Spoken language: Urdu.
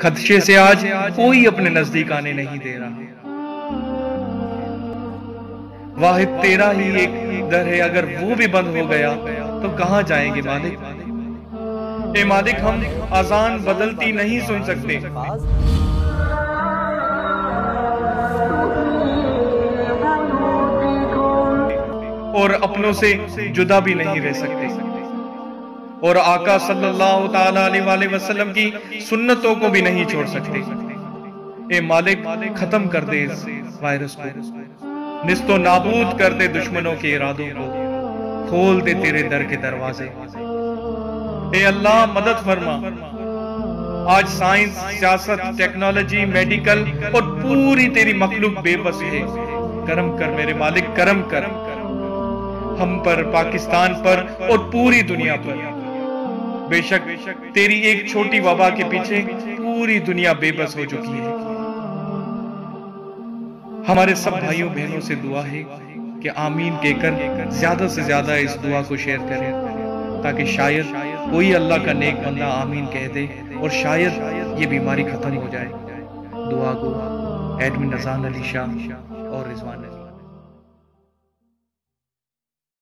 خدشے سے آج کوئی اپنے نزدیک آنے نہیں دے رہا۔ واحد، تیرا ہی ایک در ہے، اگر وہ بھی بند ہو گیا تو کہاں جائیں گے مالک؟ اے مالک، ہم آزان بدلتی نہیں سن سکتے۔ اور اپنوں سے جدا بھی نہیں رہ سکتے۔ اور آقا صلی اللہ تعالیٰ علیہ وسلم کی سنتوں کو بھی نہیں چھوڑ سکتے۔ اے مالک، ختم کر دے اس وائرس کو۔ نست و نابود کر دے دشمنوں کے ارادوں کو۔ کھول دے تیرے در کے دروازے۔ اے اللہ، مدد فرما۔ آج سائنس، سیاست، ٹیکنالوجی، میڈیکل اور پوری تیری مخلوق بے بس ہے۔ کرم کر میرے مالک، کرم کر۔ ہم پر، پاکستان پر اور پوری دنیا پر۔ بے شک تیری ایک چھوٹی وبا کے پیچھے پوری دنیا بے بس ہو چکی ہے۔ ہمارے سب بھائیوں بہنوں سے دعا ہے کہ آمین کہہ کر زیادہ سے زیادہ اس دعا کو شیئر کریں تاکہ شاید کوئی اللہ کا نیک بندہ آمین کہہ دے اور شاید یہ بیماری ختم ہو جائے۔ دعا کو ایڈمن نظان علی شاہ اور رضوان علی۔